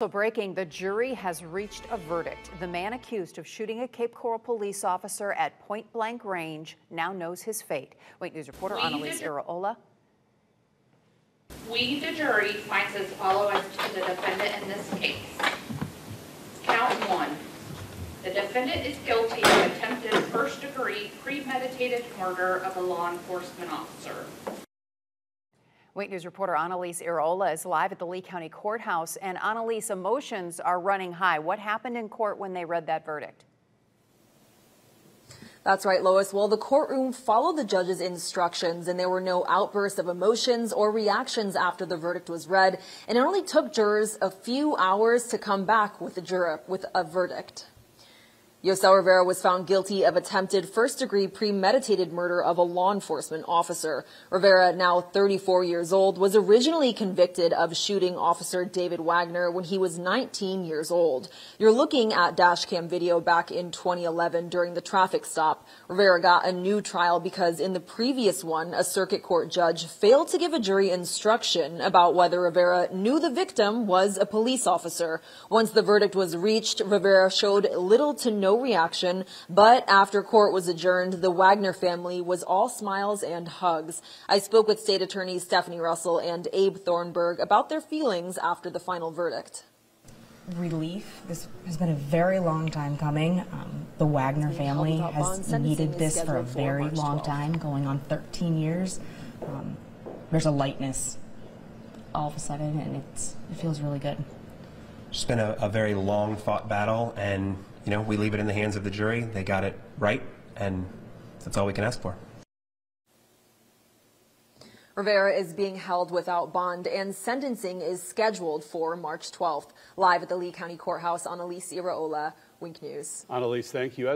So breaking, the jury has reached a verdict. The man accused of shooting a Cape Coral police officer at point blank range now knows his fate. WINK News reporter We Annalise Iraola. We, the jury, finds as follows to the defendant in this case. Count one. The defendant is guilty of attempted first-degree premeditated murder of a law enforcement officer. WINK News reporter Annalise Iraola is live at the Lee County Courthouse. And Annalise, emotions are running high. What happened in court when they read that verdict? That's right, Lois. Well, the courtroom followed the judge's instructions and there were no outbursts of emotions or reactions after the verdict was read. And it only took jurors a few hours to come back with a juror with a verdict. Yosel Rivera was found guilty of attempted first-degree premeditated murder of a law enforcement officer. Rivera, now 34 years old, was originally convicted of shooting Officer David Wagner when he was 19 years old. You're looking at dashcam video back in 2011 during the traffic stop. Rivera got a new trial because in the previous one, a circuit court judge failed to give a jury instruction about whether Rivera knew the victim was a police officer. Once the verdict was reached, Rivera showed little to no reaction, but after court was adjourned, the Wagner family was all smiles and hugs. I spoke with state attorneys Stephanie Russell and Abe Thornburg about their feelings after the final verdict. relief. This has been a very long time coming. Um, the Wagner family has needed this for a very March long 12th. time, going on 13 years. Um, there's a lightness all of a sudden, and it's, it feels really good. It's been a, a very long fought battle, and you know we leave it in the hands of the jury. They got it right, and that's all we can ask for. Rivera is being held without bond and sentencing is scheduled for March 12th. Live at the Lee County Courthouse, Annalise Iraola, Wink News. Annalise, thank you.